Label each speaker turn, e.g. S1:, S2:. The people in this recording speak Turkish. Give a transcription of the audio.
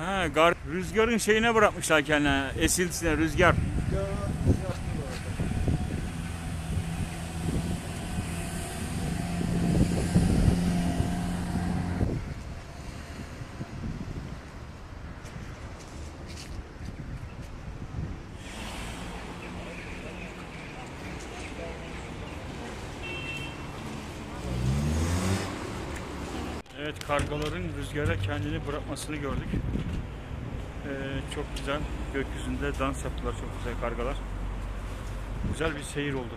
S1: Ha, gar rüzgarın şeyine bırakmışlar kendine, esintisine rüzgar. Evet kargaların rüzgara kendini bırakmasını gördük. Ee, çok güzel gökyüzünde dans yaptılar çok güzel kargalar. Güzel bir seyir oldu.